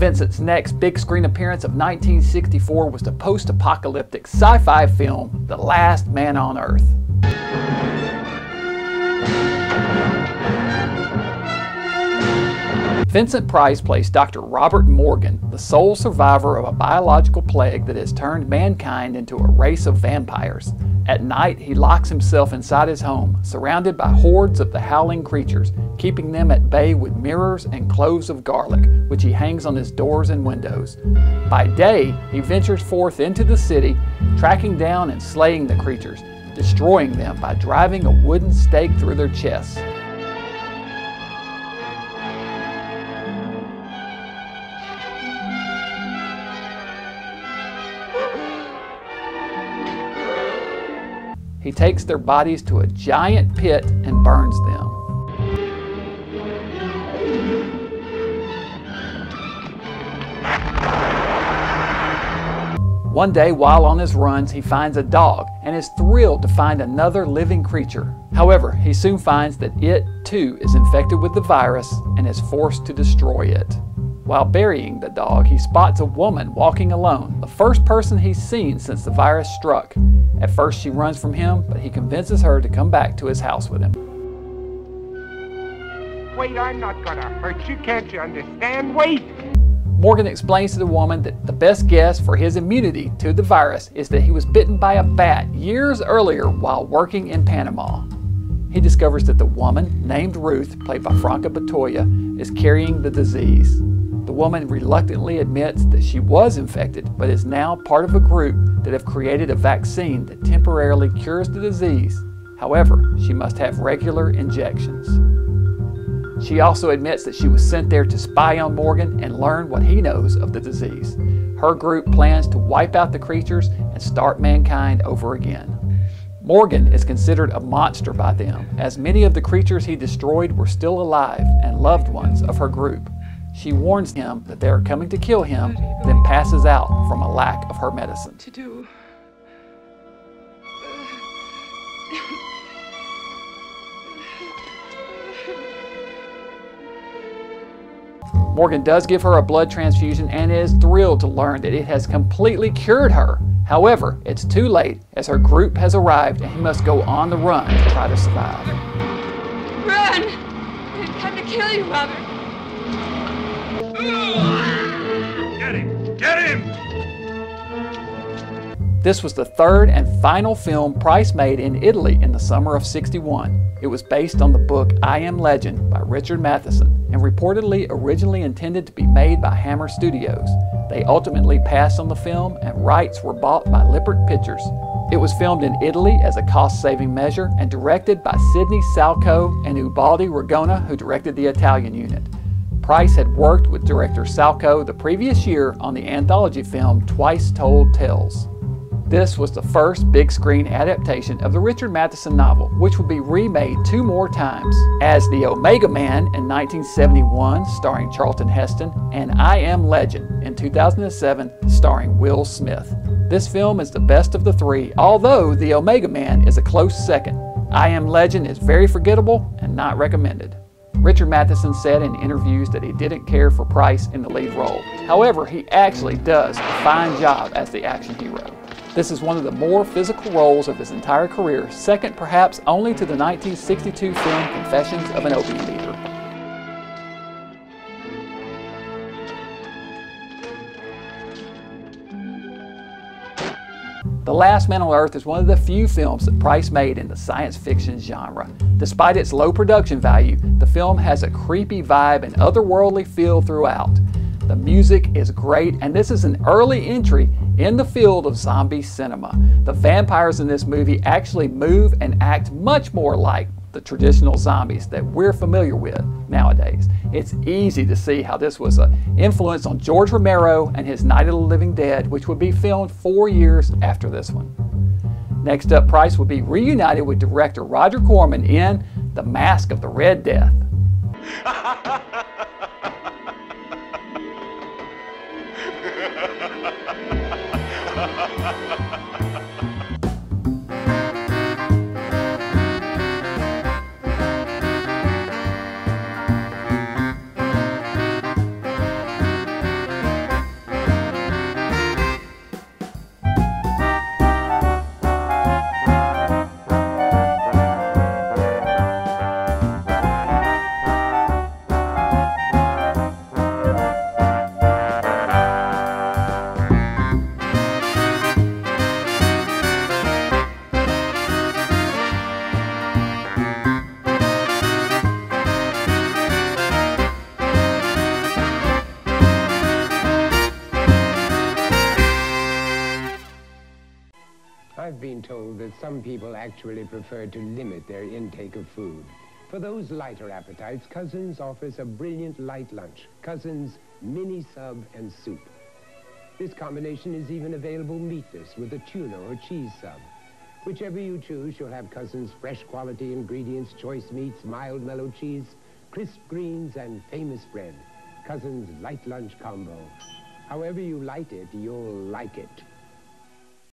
Vincent's next big screen appearance of 1964 was the post apocalyptic sci fi film The Last Man on Earth. Vincent Price plays Dr. Robert Morgan, the sole survivor of a biological plague that has turned mankind into a race of vampires. At night, he locks himself inside his home, surrounded by hordes of the howling creatures, keeping them at bay with mirrors and cloves of garlic, which he hangs on his doors and windows. By day, he ventures forth into the city, tracking down and slaying the creatures, destroying them by driving a wooden stake through their chests. He takes their bodies to a giant pit and burns them. One day, while on his runs, he finds a dog and is thrilled to find another living creature. However, he soon finds that it, too, is infected with the virus and is forced to destroy it. While burying the dog, he spots a woman walking alone, the first person he's seen since the virus struck. At first, she runs from him, but he convinces her to come back to his house with him. Wait, I'm not gonna hurt you. Can't you understand? Wait! Morgan explains to the woman that the best guess for his immunity to the virus is that he was bitten by a bat years earlier while working in Panama. He discovers that the woman, named Ruth, played by Franca Bettoia, is carrying the disease. The woman reluctantly admits that she was infected, but is now part of a group that have created a vaccine that temporarily cures the disease. However, she must have regular injections. She also admits that she was sent there to spy on Morgan and learn what he knows of the disease. Her group plans to wipe out the creatures and start mankind over again. Morgan is considered a monster by them, as many of the creatures he destroyed were still alive and loved ones of her group. She warns him that they are coming to kill him, then passes out from a lack of her medicine. To do. Morgan does give her a blood transfusion and is thrilled to learn that it has completely cured her. However, it's too late as her group has arrived and he must go on the run to try to survive. Run! They've come to kill you, Robert. Get him! Get him! This was the third and final film Price made in Italy in the summer of 61. It was based on the book I Am Legend by Richard Matheson and reportedly originally intended to be made by Hammer Studios. They ultimately passed on the film and rights were bought by Lippert Pictures. It was filmed in Italy as a cost-saving measure and directed by Sidney Salkow and Ubaldo Ragona who directed the Italian unit. Price had worked with director Salkow the previous year on the anthology film Twice Told Tales. This was the first big screen adaptation of the Richard Matheson novel, which would be remade two more times as The Omega Man in 1971, starring Charlton Heston, and I Am Legend in 2007, starring Will Smith. This film is the best of the three, although The Omega Man is a close second. I Am Legend is very forgettable and not recommended. Richard Matheson said in interviews that he didn't care for Price in the lead role. However, he actually does a fine job as the action hero. This is one of the more physical roles of his entire career, second perhaps only to the 1962 film Confessions of an Opium Eater. The Last Man on Earth is one of the few films that Price made in the science fiction genre. Despite its low production value, the film has a creepy vibe and otherworldly feel throughout. The music is great, and this is an early entry in the field of zombie cinema. The vampires in this movie actually move and act much more like the traditional zombies that we're familiar with nowadays. It's easy to see how this was an influence on George Romero and his Night of the Living Dead, which would be filmed four years after this one. Next up, Price would be reunited with director Roger Corman in The Mask of the Red Death. been told that some people actually prefer to limit their intake of food. For those lighter appetites, Cousins offers a brilliant light lunch, Cousins mini sub and soup. This combination is even available meatless with a tuna or cheese sub. Whichever you choose, you'll have Cousins' fresh quality ingredients, choice meats, mild mellow cheese, crisp greens, and famous bread. Cousins' light lunch combo. However you light it, you'll like it.